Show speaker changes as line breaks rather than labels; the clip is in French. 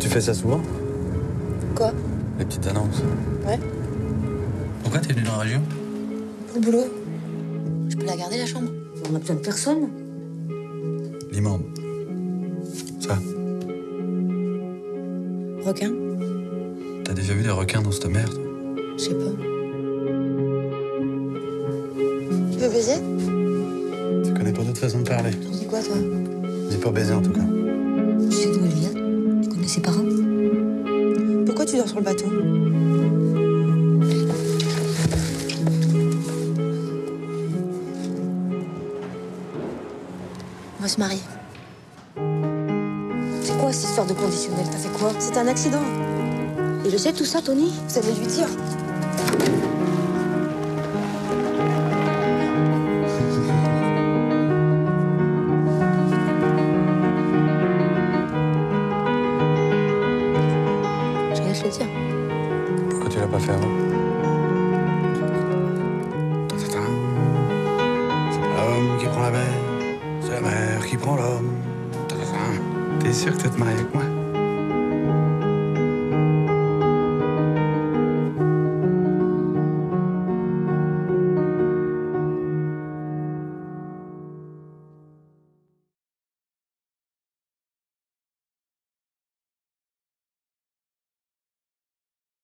Tu fais ça souvent
Quoi
Les petites annonces.
Ouais.
Pourquoi t'es venu dans la région
Pour le boulot. Je peux la garder, la chambre
On a besoin de personne.
L'imam. Ça,
Requin
t'as déjà vu des requins dans cette merde
Je sais pas. Tu veux baiser
Tu connais pas d'autre façon de parler.
T'en dis quoi, toi
Dis pas baiser en tout cas.
Sur le bateau On va se marier.
C'est quoi cette histoire de conditionnel? T'as fait quoi?
C'est un accident.
Et je sais tout ça, Tony
Vous allez lui dire.
Pourquoi tu l'as pas fait avant? C'est l'homme qui prend la mer, c'est la mer qui prend l'homme. T'es sûr que tu veux te marier avec moi?